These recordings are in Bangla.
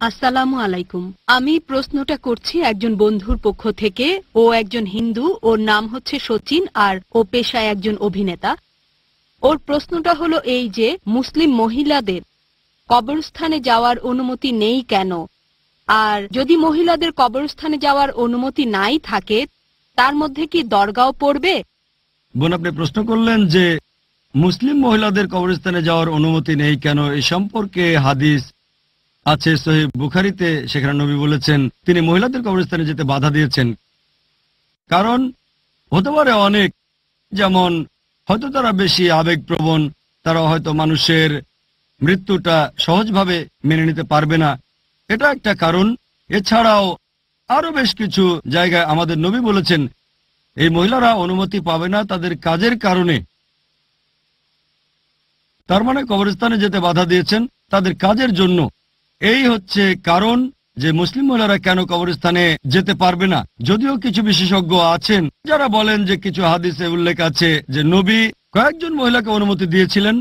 আসসালামু আলাইকুম। আমি প্রশ্নটা করছি একজন বন্ধুর পক্ষ থেকে। ও একজন হিন্দু, ওর নাম হচ্ছে সচিন আর ও পেশায় একজন অভিনেতা। ওর প্রশ্নটা হলো এই যে, মুসলিম মহিলাদের কবরস্থানে যাওয়ার অনুমতি নেই কেন? আর যদি মহিলাদের কবরস্থানে যাওয়ার অনুমতি নাই থাকে, তার মধ্যে কি দরগাও পড়বে? বোন, আপনি প্রশ্ন করলেন যে, মুসলিম মহিলাদের কবরস্থানে যাওয়ার অনুমতি নেই কেন? এ সম্পর্কে হাদিস আছে সহি বুখারিতে সেখানে নবী বলেছেন, তিনি মহিলাদের কবরস্থানে যেতে বাধা দিয়েছেন। কারণ, হতে পারে অনেক, যেমন, হয়তো তারা বেশি আবেগপ্রবণ, তারা হয়তো মানুষের মৃত্যুটা সহজভাবে মেনে নিতে পারবে না। এটা একটা কারণ। এছাড়াও আরও বেশ কিছু জায়গায় আমাদের নবী বলেছেন, এই মহিলারা অনুমতি পাবে না তাদের কাজের কারণে। তার মানে কবরস্থানে যেতে বাধা দিয়েছেন তাদের কাজের জন্য। এই হচ্ছে কারণ যে মুসলিম মহিলারা কেন কবরস্থানে যেতে পারবে না? যদিও কিছু বিশেষজ্ঞ আছেন, যারা বলেন যে কিছু হাদিসে উল্লেখ আছে যে নবী কয়েকজন মহিলাকে অনুমতি দিয়েছিলেন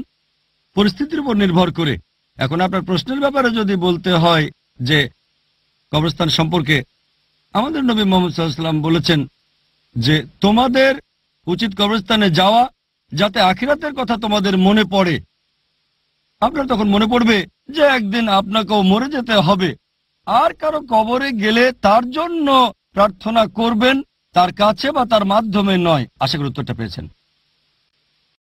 পরিস্থিতির উপর নির্ভর করে। এখন আপনার প্রশ্নের ব্যাপারে যদি বলতে হয় যে কবরস্থান সম্পর্কে, আমাদের নবী মোহাম্মদ সাল্লাম বলেছেন যে তোমাদের উচিত কবরস্থানে যাওয়া, যাতে আখিরাতের কথা তোমাদের মনে পড়ে। আপনার তখন মনে পড়বে যে একদিন আপনাকেও মরে যেতে হবে। আর কারও কবরে গেলে তার জন্য প্রার্থনা করবেন, তার কাছে বা তার মাধ্যমে নয়। আশা করি উত্তরটা পেয়েছেন।